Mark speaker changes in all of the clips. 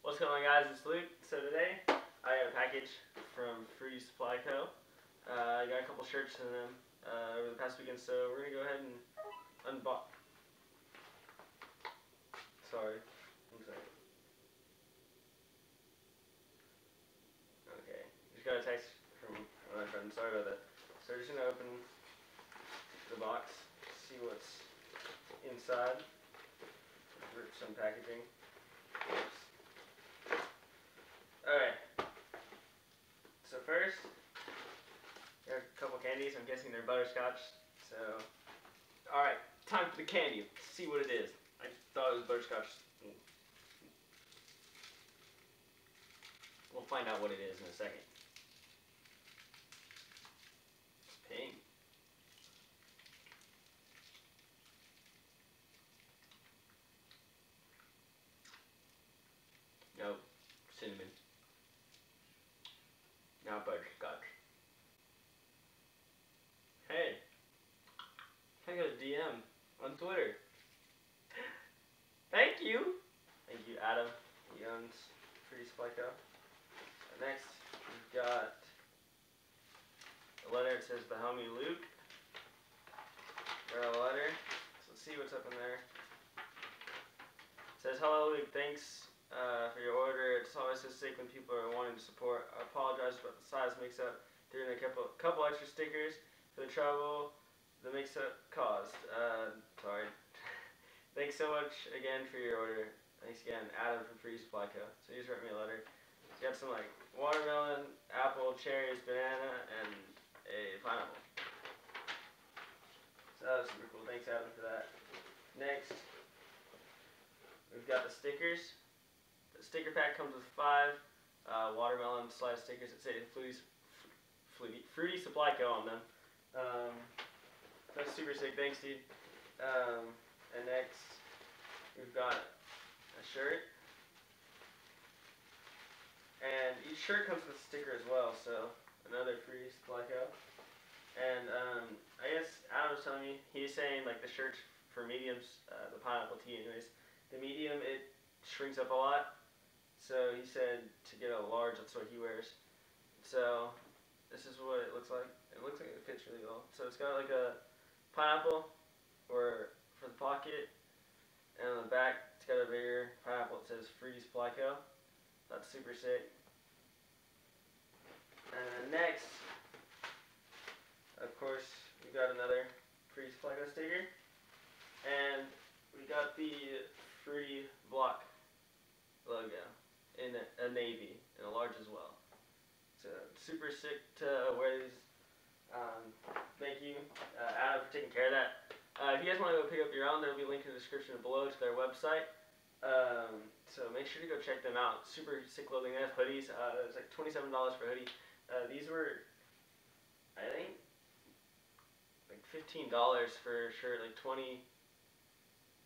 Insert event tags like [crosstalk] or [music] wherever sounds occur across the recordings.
Speaker 1: What's going on guys, it's Luke. So today, I got a package from Fruity Supply Co. Uh, I got a couple shirts in them uh, over the past weekend, so we're going to go ahead and unbox. Sorry, one second. Okay, just got a text from my friend, sorry about that. So we're just going to open the box, see what's inside. Rip some packaging. Oops. Alright. So first, got a couple candies. I'm guessing they're butterscotch. So, alright, time for the candy. Let's see what it is. I thought it was butterscotch. We'll find out what it is in a second. It's pink. Nope, cinnamon. Not butterscotch. Hey, I got a DM on Twitter. Thank you. Thank you, Adam. Owns Fruity Supply Next, we've got a letter. It says the homie Luke. Got a letter. So let's see what's up in there. It says, hello Luke, thanks uh, for your order. It's always so sick when people are wanting to support. I apologize about the size mix-up. In a couple, couple extra stickers for the trouble the mix-up caused. Uh, sorry. [laughs] thanks so much again for your order. Thanks again, Adam from Fruity Supply Co. So he just wrote me a letter. He's got some like watermelon, apple, cherries, banana, and a pineapple. So that was super cool. Thanks Adam for that. Next, we've got the stickers. The sticker pack comes with five uh, watermelon slice stickers that say Fruity, Fruity Supply Co. on them. Um, that's super sick. Thanks, dude. Um, and next, we've got a shirt. And each shirt comes with a sticker as well, so another free co. And um, I guess Adam was telling me, he's saying like the shirts for mediums, uh, the pineapple tea anyways, the medium it shrinks up a lot. So he said to get a large, that's what he wears. So this is what it looks like. It looks like it fits really well. So it's got like a pineapple or for the pocket, and on the back it's got a bigger pineapple. It says Fruity Supply Co. That's super sick. And next, of course, we got another Fruity Supply Co sticker, and we got the Free Block logo in a, navy and a large as well. So super sick to wear these. Um, thank you, uh, Adam, for taking care of that. Uh, if you guys want to go pick up your own, there will be a link in the description below to their website. Um, so make sure to go check them out. Super sick clothing. They have hoodies. Uh, it's like $27 for a hoodie. Uh, these were, I think, like $15 for a shirt, like 20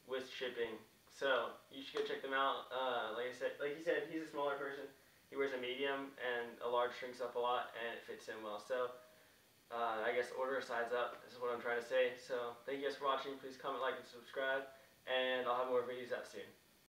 Speaker 1: with shipping. So you should go check them out. Uh, like I said, like he said, he's a smaller person. He wears a medium, and a large shrinks up a lot, and it fits him well. So uh, I guess order size up. Is what I'm trying to say. So thank you guys for watching. Please comment, like, and subscribe, and I'll have more videos out soon.